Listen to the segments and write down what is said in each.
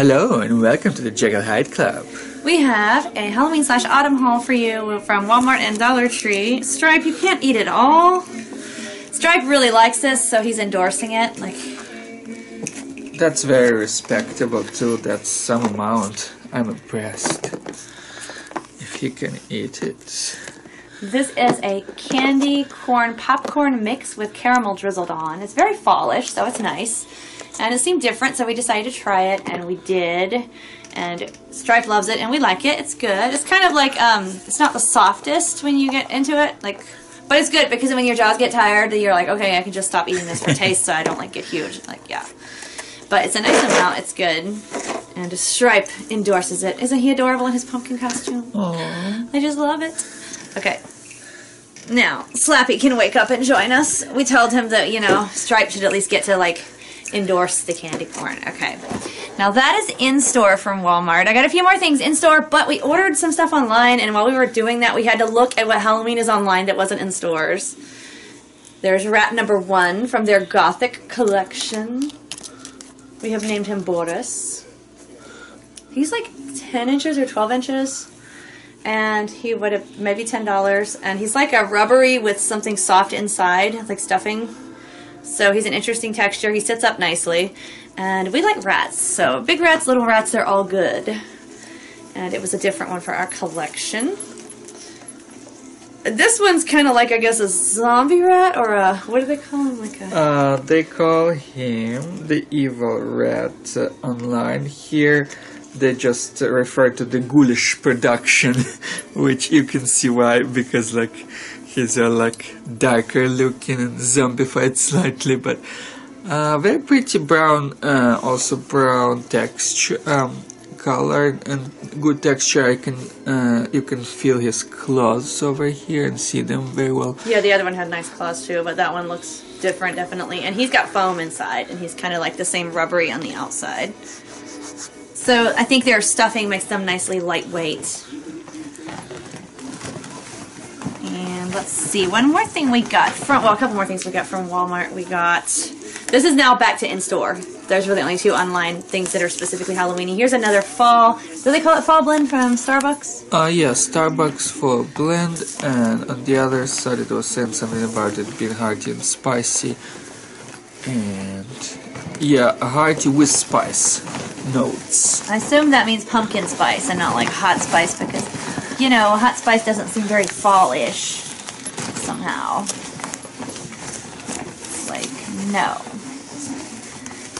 Hello and welcome to the Jekyll Hyde Club. We have a Halloween slash autumn haul for you from Walmart and Dollar Tree. Stripe, you can't eat it all. Stripe really likes this, so he's endorsing it. Like, That's very respectable too, that's some amount. I'm impressed. If he can eat it. this is a candy corn popcorn mix with caramel drizzled on. It's very fallish, so it's nice. And it seemed different, so we decided to try it, and we did. And Stripe loves it, and we like it. It's good. It's kind of like, um, it's not the softest when you get into it, like, but it's good because when your jaws get tired, you're like, okay, I can just stop eating this for taste, so I don't like get huge. Like, yeah. But it's a nice amount. It's good. And Stripe endorses it. Isn't he adorable in his pumpkin costume? Aww. I just love it. Okay. Now, Slappy can wake up and join us. We told him that, you know, Stripe should at least get to, like, endorse the candy corn. Okay. Now, that is in store from Walmart. I got a few more things in store, but we ordered some stuff online, and while we were doing that, we had to look at what Halloween is online that wasn't in stores. There's rat number one from their Gothic collection. We have named him Boris. He's like 10 inches or 12 inches and he would have maybe ten dollars. And he's like a rubbery with something soft inside, like stuffing. So he's an interesting texture. He sits up nicely, and we like rats. So big rats, little rats, they're all good. And it was a different one for our collection. This one's kind of like I guess a zombie rat or a what do they call him? Like a Uh, they call him the evil rat uh, online. Here they just refer to the ghoulish production, which you can see why, because like he's a like darker looking and zombified slightly, but uh, very pretty brown, uh, also brown texture, um, color and good texture. I can uh, you can feel his claws over here and see them very well. Yeah, the other one had nice claws too, but that one looks different, definitely. And he's got foam inside, and he's kind of like the same rubbery on the outside. So I think their stuffing makes them nicely lightweight. And let's see, one more thing we got from, well, a couple more things we got from Walmart. We got, this is now back to in-store. Those were the only two online things that are specifically Halloweeny. Here's another fall, do they call it fall blend from Starbucks? Uh, yeah, Starbucks for blend, and on the other side it was saying something about it being hearty and spicy. And yeah, hearty with spice notes. I assume that means pumpkin spice and not like hot spice because, you know, hot spice doesn't seem very fall-ish somehow. Like, no.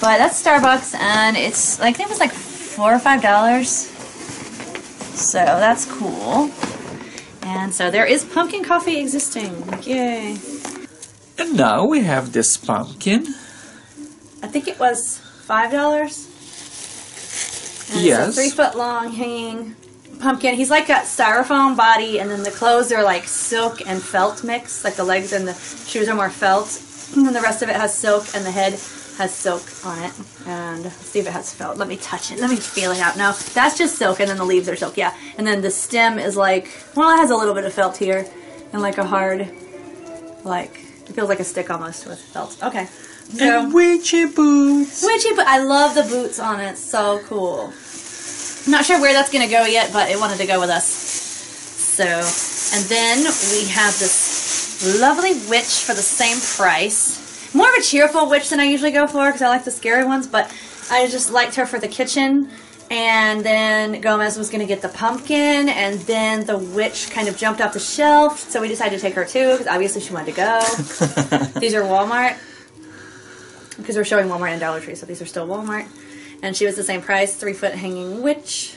But that's Starbucks and it's, like, I think it was like four or five dollars. So that's cool. And so there is pumpkin coffee existing. Yay. And now we have this pumpkin. I think it was five dollars. And Yes. It's a three foot long hanging pumpkin. He's like got styrofoam body, and then the clothes are like silk and felt mix. Like the legs and the shoes are more felt, and then the rest of it has silk, and the head has silk on it. And let's see if it has felt. Let me touch it. Let me feel it out. No, that's just silk, and then the leaves are silk. Yeah, and then the stem is like well, it has a little bit of felt here, and like a hard, like it feels like a stick almost with felt. Okay. So. And witchy boots. Witchy, but I love the boots on it. So cool. I'm not sure where that's gonna go yet, but it wanted to go with us. So, and then we have this lovely witch for the same price. More of a cheerful witch than I usually go for because I like the scary ones, but I just liked her for the kitchen. And then Gomez was gonna get the pumpkin, and then the witch kind of jumped off the shelf, so we decided to take her too because obviously she wanted to go. These are Walmart because we're showing Walmart and Dollar Tree, so these are still Walmart. And she was the same price, three foot hanging witch.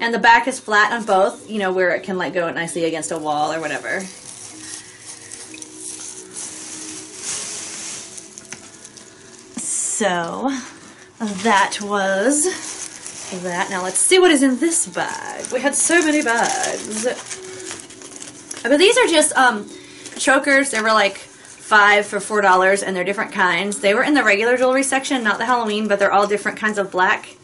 And the back is flat on both, you know, where it can like go nicely against a wall or whatever. So that was that. Now let's see what is in this bag. We had so many bags. But these are just um chokers. They were like five for four dollars and they're different kinds. They were in the regular jewelry section, not the Halloween, but they're all different kinds of black.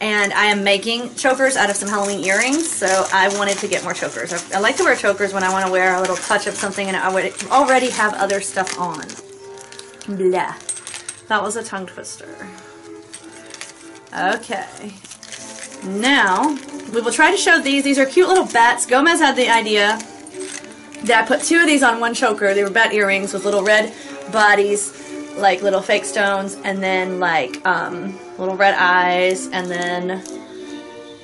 And I am making chokers out of some Halloween earrings, so I wanted to get more chokers. I, I like to wear chokers when I want to wear a little touch of something and I would already have other stuff on. Blah. That was a tongue twister. Okay. Now, we will try to show these. These are cute little bats. Gomez had the idea I put two of these on one choker. They were bat earrings with little red bodies, like little fake stones, and then like um, little red eyes, and then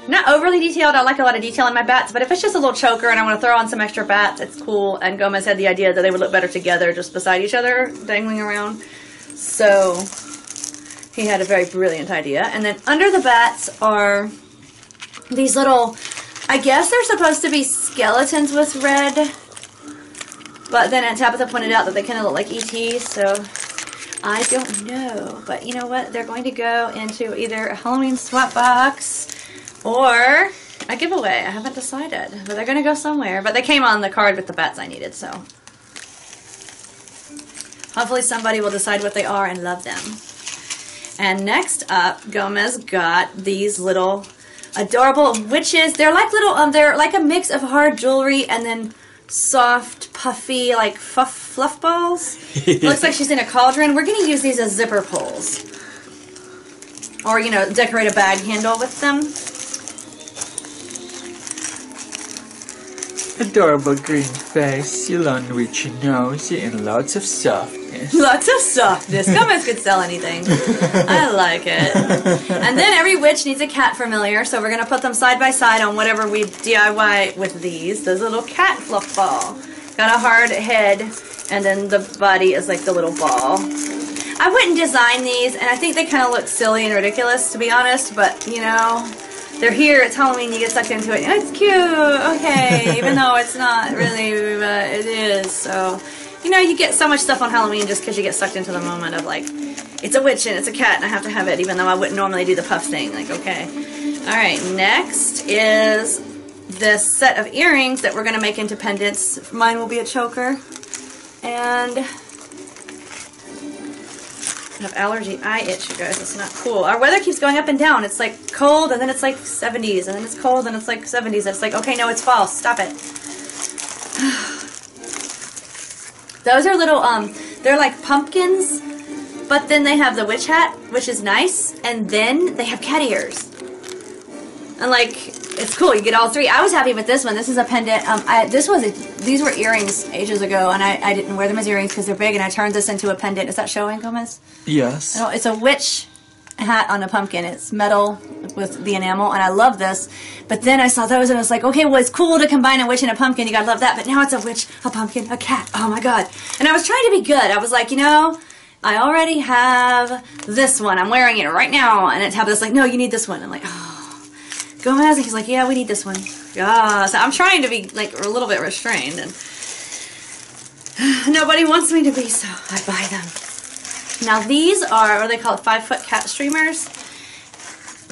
not overly detailed. I like a lot of detail in my bats, but if it's just a little choker and I want to throw on some extra bats, it's cool. And Gomez had the idea that they would look better together, just beside each other, dangling around. So he had a very brilliant idea. And then under the bats are these little, I guess they're supposed to be skeletons with red. But then Tabitha pointed out that they kind of look like ET, so I don't know. But you know what? They're going to go into either a Halloween swap box or a giveaway. I haven't decided, but they're going to go somewhere. But they came on the card with the bats I needed, so hopefully somebody will decide what they are and love them. And next up, Gomez got these little adorable witches. They're like little, um, they're like a mix of hard jewelry and then soft, puffy, like fluff, fluff balls. Looks like she's in a cauldron. We're going to use these as zipper pulls. Or, you know, decorate a bag handle with them. Adorable green face, long witchy nose, and lots of softness. Lots of softness. Gomez could sell anything. I like it. And then every witch needs a cat familiar, so we're going to put them side by side on whatever we DIY with these. A little cat fluff ball. Got a hard head, and then the body is like the little ball. I wouldn't design these, and I think they kind of look silly and ridiculous, to be honest, but, you know, they're here, it's Halloween, you get sucked into it. It's cute, okay, even though it's not really, but it is, so... You know, you get so much stuff on Halloween just because you get sucked into the moment of, like, it's a witch and it's a cat and I have to have it, even though I wouldn't normally do the puff thing. Like, okay. Alright, next is this set of earrings that we're going to make into pendants. Mine will be a choker. And have allergy eye itch, you guys. It's not cool. Our weather keeps going up and down. It's like cold, and then it's like 70s, and then it's cold, and it's like 70s. It's like, okay, no, it's fall. Stop it. Those are little, um, they're like pumpkins, but then they have the witch hat, which is nice, and then they have cat ears. And like, it's cool. You get all three. I was happy with this one. This is a pendant. Um, I, this was a, these were earrings ages ago, and I, I didn't wear them as earrings because they're big, and I turned this into a pendant. Is that showing, Gomez? Yes. It's a witch hat on a pumpkin. It's metal with the enamel, and I love this. But then I saw those, and I was like, okay, well, it's cool to combine a witch and a pumpkin. You gotta love that. But now it's a witch, a pumpkin, a cat. Oh my god! And I was trying to be good. I was like, you know. I already have this one. I'm wearing it right now. And it's this like, no, you need this one. I'm like, oh. Gomez, and he's like, yeah, we need this one. Yeah. So I'm trying to be like a little bit restrained. And nobody wants me to be, so I buy them. Now these are, what do they call it, five foot cat streamers.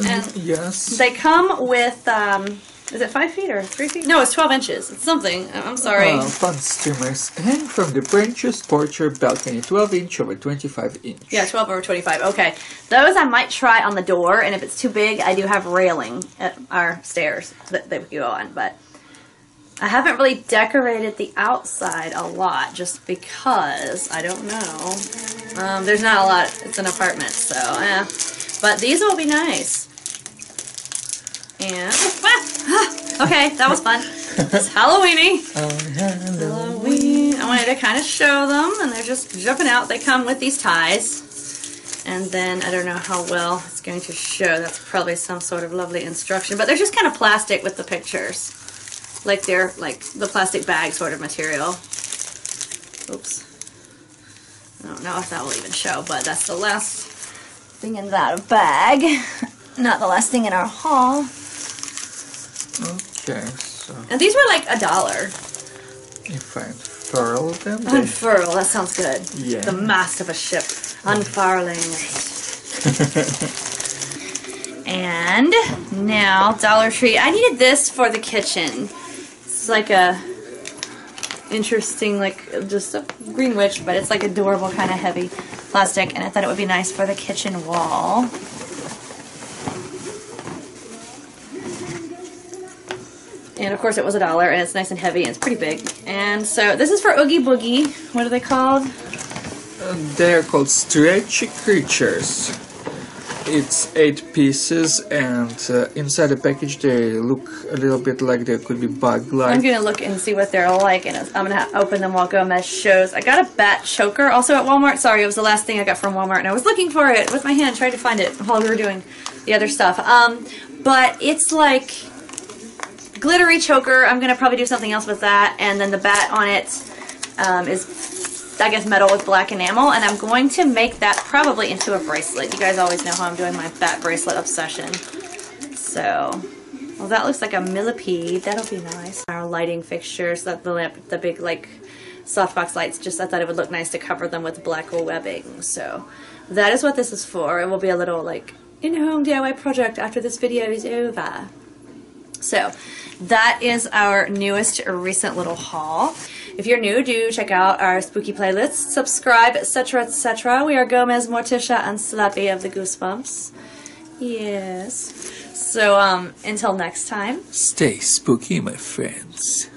And yes. they come with, um, is it five feet or three feet? No, it's 12 inches. It's something. I- I'm sorry. Uh, fun streamers hang from the branches, porch, or balcony, 12 inch over 25 inch. Yeah, 12 over 25. Okay. Those I might try on the door, and if it's too big, I do have railing at our stairs that they would go on, but I haven't really decorated the outside a lot just because I don't know. Um, there's not a lot. It's an apartment, so eh. But these will be nice. And ah, okay, that was fun. It's Halloweeny. Oh. Halloween. I wanted to kind of show them, and they're just jumping out. They come with these ties. And then, I don't know how well it's going to show. That's probably some sort of lovely instruction. But they're just kind of plastic with the pictures. Like they're, like, the plastic bag sort of material. Oops. I don't know if that will even show, but that's the last thing in that bag. Not the last thing in our haul. Okay, so And these were like a dollar. if I unfurl them, they Unfurl, that sounds good. Yeah. The mast of a ship. Unfurling it. and now Dollar Tree. I needed this for the kitchen. It's like a interesting, like just a green witch, but it's like a durable kind of heavy plastic, and I thought it would be nice for the kitchen wall. And of course it was a dollar, and it's nice and heavy, and it's pretty big. And so this is for Oogie Boogie. What are they called? uh, they're called stretchy creatures. it's eight pieces, and uh, inside the package they look a little bit like they could be bug like. I'm gonna look and see what they're like, and I'm gonna open them while Gomez shows. I got a bat choker also at Walmart. Sorry, it was the last thing I got from Walmart, and I was looking for it with my hand, trying to find it while we were doing the other stuff. Um, but it's like glittery choker. I'm gonna probably do something else with that, and then the bat on it um, is, I guess, metal with black enamel, and I'm going to make that probably into a bracelet. You guys always know how I'm doing my bat bracelet obsession. So, well, that looks like a millipede. That'll be nice. Our lighting fixtures, that the lamp, the big like softbox lights. Just I thought it would look nice to cover them with black webbing. So, that is what this is for. It will be a little like in-home DIY project after this video is over. So that is our newest recent little haul. If you're new, do check out our spooky playlist, subscribe, etc., etc. We are Gomez, Morticia, and Slappy of the Goosebumps. Yes. So um, until next time. Stay spooky, my friends.